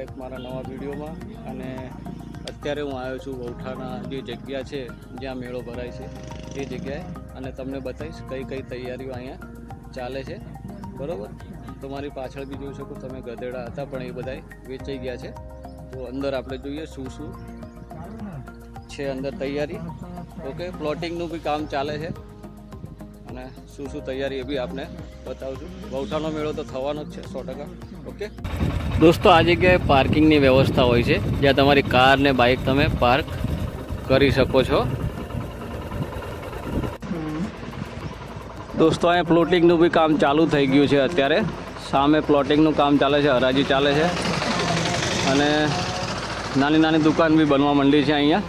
Welcome back મારા નવા વિડીયોમાં અને અત્યારે હું આવ્યો છું વૌઠાના જે જગ્યા છે, જ્યાં મેળો ભરાય છે, એ જગ્યાએ. અને તમને બતાવીશ કઈ કઈ તૈયારીઓ અહીંયા ચાલે છે. બરાબર? તો મારી પાછળ બી જોઈ શકો તમે, ગધેડા હતા પણ એ બધાય વેચાઈ ગયા છે. તો અંદર આપણે જોઈએ શું શું છે અંદર તૈયારી. ઓકે, પ્લોટિંગનું બી કામ ચાલે છે. અને શું શું તૈયારી એ બી આપને બતાવું છું વૌઠાનો મેળો તો થવાનો જ છે, સો ટકા. ઓકે? દોસ્તો, આ જગ્યાએ પાર્કિંગની વ્યવસ્થા હોય છે. જ્યાં તમારી કાર ને બાઇક તમે પાર્ક કરી શકો છો. દોસ્તો, અહીંયા પ્લોટિંગનું બી કામ ચાલુ થઈ ગયું છે અત્યારે. સામે પ્લોટિંગનું કામ ચાલે છે, હરાજી ચાલે છે. અને નાની નાની દુકાન બી બનવા માંડી છે અહીંયા.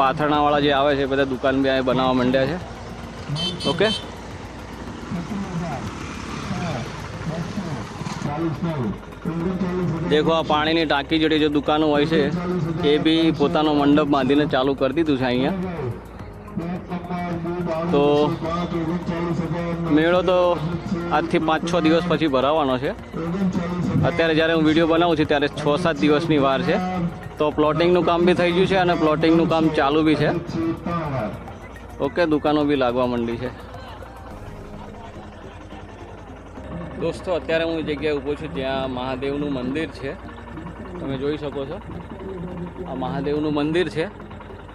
પાથરણાવાળા જે આવે છે બધા દુકાન બી અહીંયા બનાવવા માંડ્યા છે. ઓકે? દેખો, આ પાણીની ટાંકી જેવી જે દુકાનો હોય છે, એ બી પોતાનો મંડપ બાંધીને ચાલુ કરી દીધું છે અહીંયા. તો મેળો તો આજથી પાંચ છ દિવસ પછી ભરાવાનો છે. અત્યારે જ્યારે હું વીડિયો બનાવું છું, ત્યારે છ સાત દિવસની વાર છે. તો પ્લોટિંગનું કામ બી થઈ ગયું છે અને પ્લોટિંગનું કામ ચાલુ બી છે. ઓકે, દુકાનો બી લાગવા માંડી છે. દોસ્તો, અત્યારે હું જગ્યાએ ઊભો છું જ્યાં મહાદેવનું મંદિર છે. તમે જોઈ શકો છો. આ મહાદેવનું મંદિર છે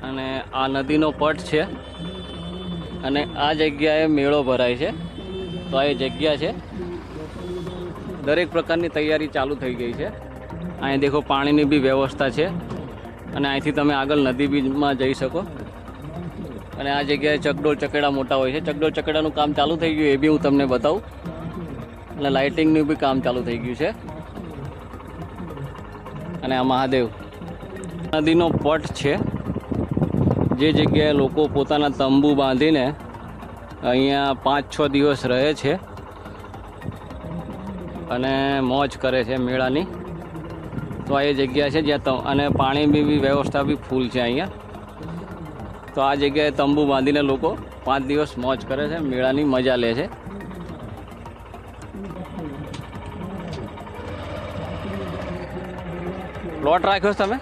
અને આ નદીનો પટ છે અને આ જગ્યાએ મેળો ભરાય છે. તો આ એ જગ્યા છે. દરેક પ્રકારની તૈયારી ચાલુ થઈ ગઈ છે. અહીં દેખો, પાણીની બી વ્યવસ્થા છે અને અહીંથી તમે આગળ નદી બીમાં જઈ શકો. અને આ જગ્યાએ ચકડોળ ચકેડા મોટા હોય છે. ચકડોળ ચકેડાનું કામ ચાલુ થઈ ગયું, એ બી હું તમને બતાવું. અને લાઇટિંગનું બી કામ ચાલુ થઈ ગયું છે. અને આ મહાદેવ. નદીનો પટ છે. જે જગ્યાએ લોકો પોતાના તંબુ બાંધીને અહીંયા પાંચ છ દિવસ રહે છે. અને મોજ કરે છે મેળાની. તો આ એ જગ્યા છે જ્યાં અને પાણી બી વ્યવસ્થા બી ફૂલ છે અહીંયા. તો આ જગ્યાએ તંબુ બાંધીને લોકો પાંચ દિવસ મોજ કરે છે, મેળાની મજા લે છે. પ્લોટ રાખ્યો છે તમે?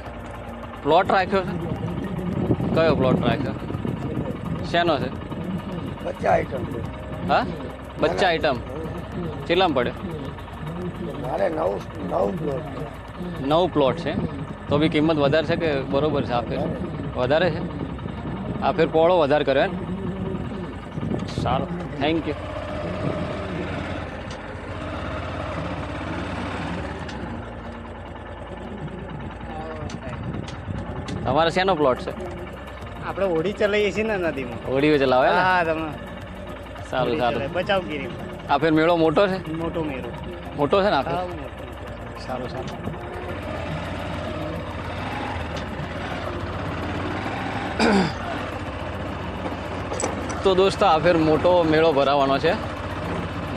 પ્લોટ રાખ્યો છે? કયો પ્લોટ રાખ્યો? શેનો છે? બચ્ચા આઈટમ હા? બચ્ચા આઈટમ કેટલામાં પડે? મારે નવ નવ પ્લોટ છે. નવ પ્લોટ છે. તો બી કિંમત વધારે છે કે બરોબર છે આ ફેર વધારે છે? આ ફેર પોળો વધારે કર્યો ને? સારું. થેન્ક યુ તમારે શેનો પ્લોટ છે? આપણે હોડી ચલાવીએ છીએ ને નદીમાં. હોડીઓ ચલાવે હા તમે સારું સારું. બચાવગીરી આ ફેર મેળો મોટો છે? મોટો મેળો. મોટો છે ને આ. સારું સારું. તો દોસ્તો આ ફેર મોટો મેળો ભરાવાનો છે.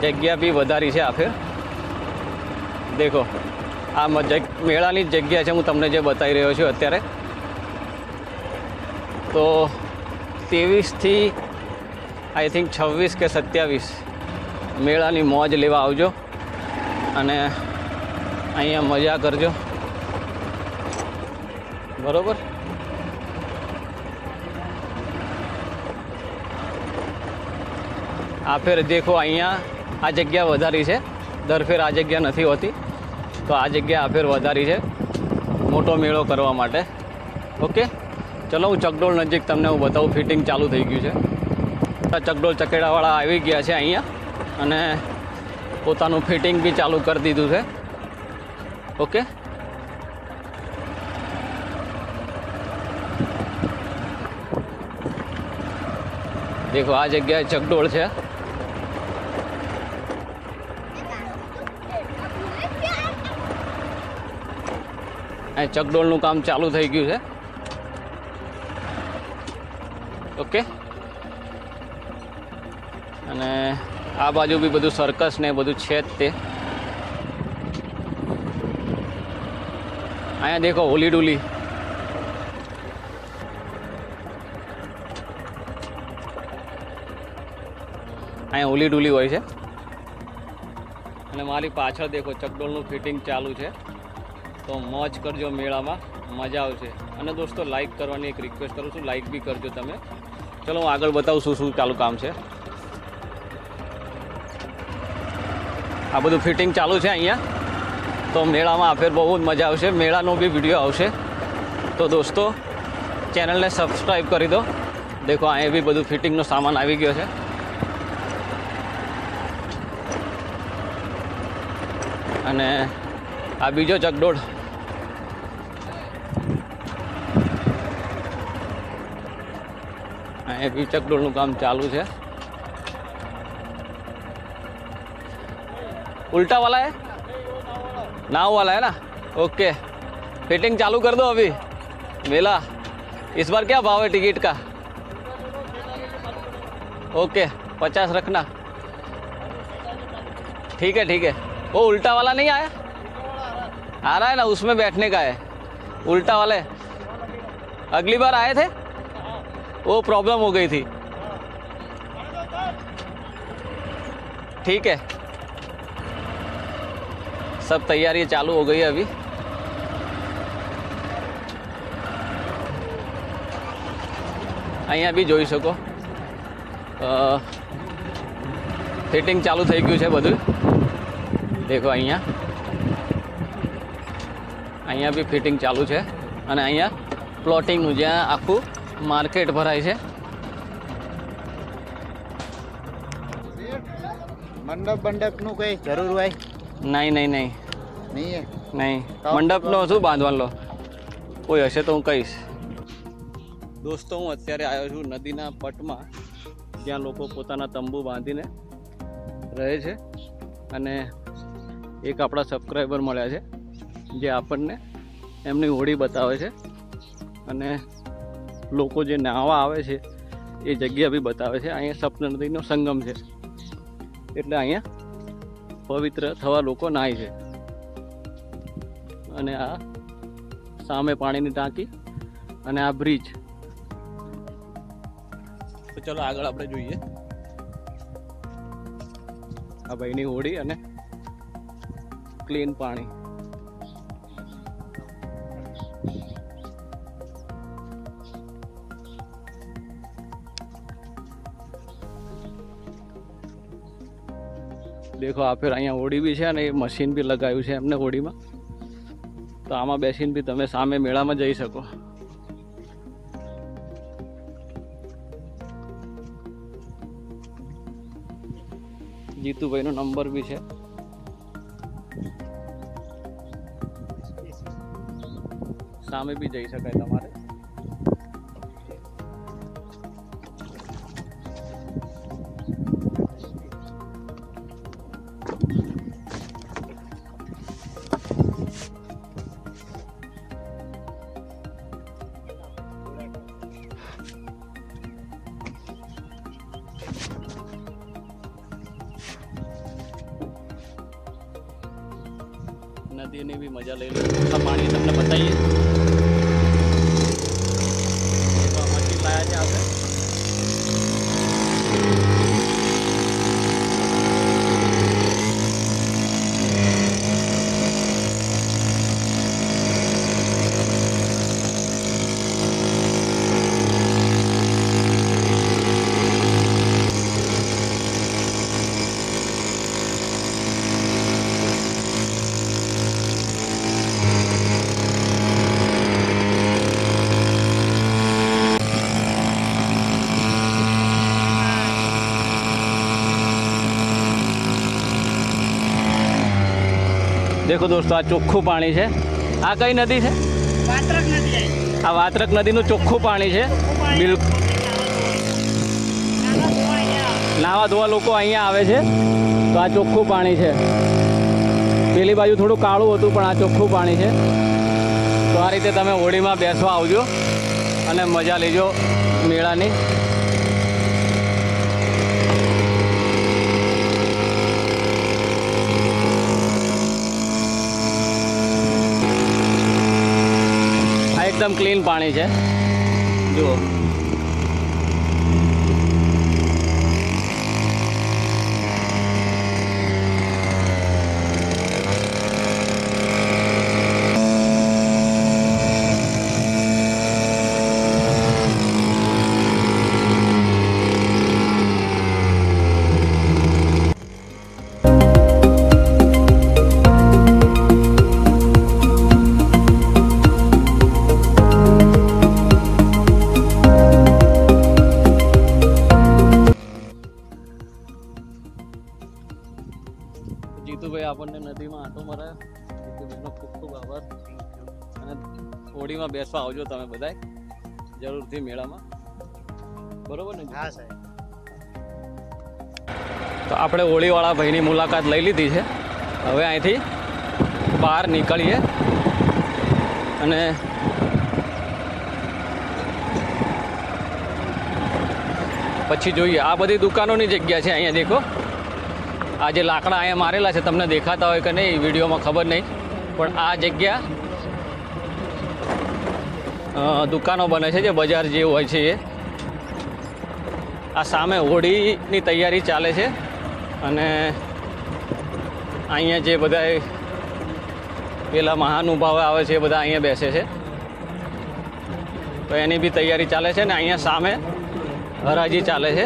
જગ્યા બી વધારી છે આ ફેર. દેખો આ મેળાની જગ્યા છે હું તમને જે બતાવી રહ્યો છું અત્યારે. તો ત્રેવીસથી આઈ થિંક છવ્વીસ કે સત્યાવીસ મેળાની મોજ લેવા આવજો અને અહીંયા મજા કરજો. બરોબર? આ ફેર દેખો અહીંયા આ જગ્યા વધારી છે. દર ફેર આ જગ્યા નથી હોતી. તો આ જગ્યા આ ફેર વધારી છે. મોટો મેળો કરવા માટે. ઓકે? ચલો, હું ચકડોળ નજીક તમને હું બતાવું, ફિટિંગ ચાલુ થઈ ગયું છે. ચકડોળ ચકેડાવાળા આવી ગયા છે અહીંયા અને પોતાનું ફિટિંગ બી ચાલુ કરી દીધું છે. ઓકે? દેખો, આ જગ્યાએ ચકડોળ છે. ચકડોળનું કામ ચાલુ થઈ ગયું છે. ઓકે? અને આ બાજુ બી બધું સર્કસ ને બધું છે જ તે. અહીંયા દેખો હોલી ડુલી અહીંયા હોલી ડુલી હોય છે. અને મારી પાછળ દેખો ચકડોળનું ફિટિંગ ચાલુ છે. તો મોજ કરજો મેળામાં. મજા આવશે. અને દોસ્તો લાઈક કરવાની એક રિક્વેસ્ટ કરું છું. લાઈક બી કરજો તમે. ચલો, હું આગળ બતાવું શું શું ચાલુ કામ છે. આ બધું ફિટિંગ ચાલુ છે અહીંયા. તો મેળામાં આ ફેર બહુ જ મજા આવશે. મેળાનો બી વીડિયો આવશે. તો દોસ્તો ચેનલને સબસ્ક્રાઈબ કરી દો. દેખો, અહીંયા બી બધું ફિટિંગનો સામાન આવી ગયો છે. અને આ બીજો ચકડોળ. અહીંયા બી ચકડોળનું કામ ચાલુ છે उल्टा वाला है नाव वाला है ना ओके फिटिंग चालू कर दो अभी मेला इस बार क्या भाव है टिकट का ओके पचास रखना ठीक है ठीक है वो उल्टा वाला नहीं आया आ रहा है ना उसमें बैठने का है उल्टा वाले अगली बार आए थे वो प्रॉब्लम हो गई थी ठीक है सब तैयारी चालू हो गई है अभी અહીંયા બી જોઈ શકો ફિટિંગ ચાલુ થઈ ગયું છે બધું દેખો અહીંયા અહીંયા બી ફિટિંગ ચાલુ છે અને અહીંયા પ્લોટિંગનું જ્યાં આખું માર્કેટ ભરાય છે. મંડપ મંડપનું કઈ જરૂર હોય? નહીં નહીં નહીં. નહીં નહીં. મંડપનો શું બાંધવાનો? કોઈ હશે તો હું કહીશ. દોસ્તો હું અત્યારે આવ્યો છું નદીના પટમાં જ્યાં લોકો પોતાના તંબુ બાંધીને રહે છે અને એક આપણા સબસ્ક્રાઈબર મળ્યા છે જે આપણને એમની હોડી બતાવે છે અને લોકો જે નાહવા આવે છે, એ જગ્યા બી બતાવે છે. અહીંયા સપ્ત નદીનો સંગમ છે. એટલે અહીંયા પવિત્ર થવા લોકો નાય છે. અને આ સામે પાણીની ટાંકી અને આ બ્રિજ. તો ચલો આગળ આપણે જોઈએ. આ ભાઈની હોડી અને ક્લીન પાણી. દેખો, આ ફેર અહીંયા હોડી બી છે અને એ મશીન બી લગાવ્યું છે એમને હોડીમાં. તો આમાં બેસીને બી તમે સામે મેળામાં જઈ શકો. જીતુભાઈનો નંબર બી છે. સામે બી જઈ શકાય તમારે. નદીની બી મજા લઈ લો પાણી તમને બતાવીએ તો આ મશીન લાયા છે આપણે દેખો દોસ્તો આ ચોખ્ખું પાણી છે. આ કઈ નદી છે? આ વાત્રક નદીનું ચોખ્ખું પાણી છે. બિલકુલ નાવા ધોવા લોકો અહીંયા આવે છે. તો આ ચોખ્ખું પાણી છે. પેલી બાજુ થોડું કાળું હતું પણ આ ચોખ્ખું પાણી છે. તો આ રીતે તમે હોળીમાં બેસવા આવજો અને મજા લેજો મેળાની. એકદમ ક્લીન પાણી છે. જુઓ. હોળીમાં બેસવા આવજો તમે બધાય. જરૂરથી મેળામાં. બરોબર ને? હા સાહેબ. તો આપણે હોળીવાળા ભાઈની મુલાકાત લઈ લીધી છે. હવે અહીંથી બહાર નીકળીએ. અને પછી જોઈએ આ બધી દુકાનોની જગ્યા છે અહીંયા દેખો. આ જે લાકડા અહીંયા મારેલા છે તમને દેખાતા હોય કે નહીં વિડીયોમાં ખબર નહીં. પણ આ જગ્યા દુકાનો બને છે જે બજાર જેવું હોય છે એ. આ સામે હોળીની તૈયારી ચાલે છે અને અહીંયા જે બધા પેલા મહાનુભાવ આવે છે એ બધા અહીંયા બેસે છે. તો એની બી તૈયારી ચાલે છે ને અહીંયા સામે હરાજી ચાલે છે.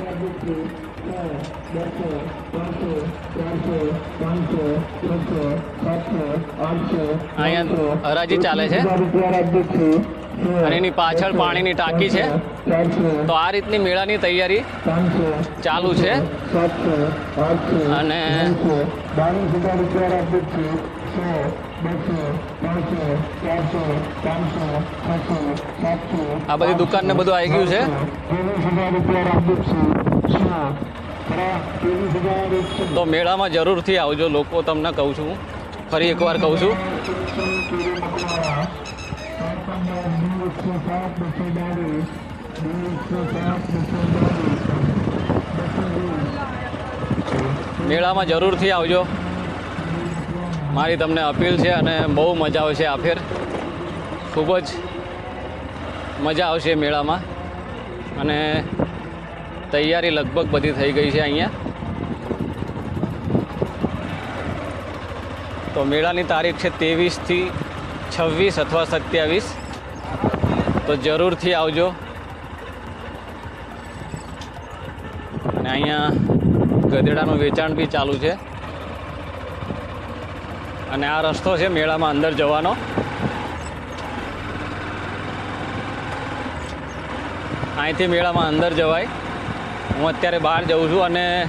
અહીંયા હરાજી ચાલે છે. અને એની પાછળ પાણીની ટાંકી છે. તો આ રીતની મેળાની તૈયારી ચાલુ છે. અને આ બધી દુકાન ને બધું આવી ગયું છે. તો મેળામાં જરૂરથી આવજો. લોકો, તમને કહું છું. ફરી એકવાર કહું છું. મેળામાં જરૂરથી આવજો. મારી તમને અપીલ છે અને બહુ મજા આવશે આ ફેર. ખૂબ જ મજા આવશે મેળામાં. અને તૈયારી લગભગ બધી થઈ ગઈ છે અહીંયા. તો મેળાની તારીખ છે ત્રેવીસથી છવ્વીસ અથવા સત્યાવીસ. તો જરૂરથી આવજો. અને અહીંયા ગધેડાનું વેચાણ બી ચાલુ છે. અને આ રસ્તો છે મેળામાં અંદર જવાનો. અહીંથી મેળામાં અંદર જવાય. હું અત્યારે બહાર જઉં છું અને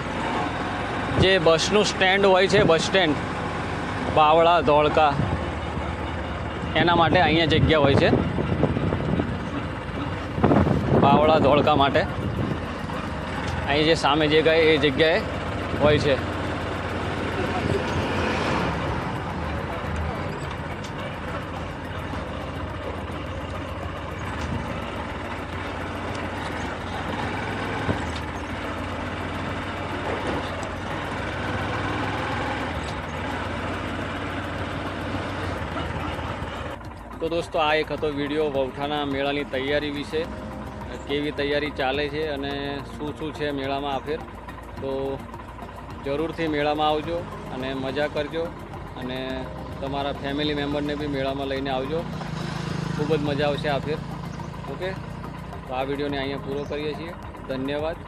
જે બસનું સ્ટેન્ડ હોય છે, બસ સ્ટેન્ડ, બાવળા, ધોળકા, એના માટે અહીંયા જગ્યા હોય છે. બાવળા ધોળકા માટે. અહીં જે સામે જે એ જગ્યાએ હોય છે. તો દોસ્તો, આ એક હતો વીડિયો વૌઠાના મેળાની તૈયારી વિશે. કેવી તૈયારી ચાલે છે અને શું શું છે મેળામાં આફેર, તો જરૂરથી મેળામાં આવજો અને મજા કરજો અને તમારા ફેમિલી મેમ્બરને બી મેળામાં લઈને આવજો. ખૂબ જ મજા આવશે આફેર. ઓકે તો આ વિડીયોને અહીંયા પૂરો કરીએ છીએ. ધન્યવાદ.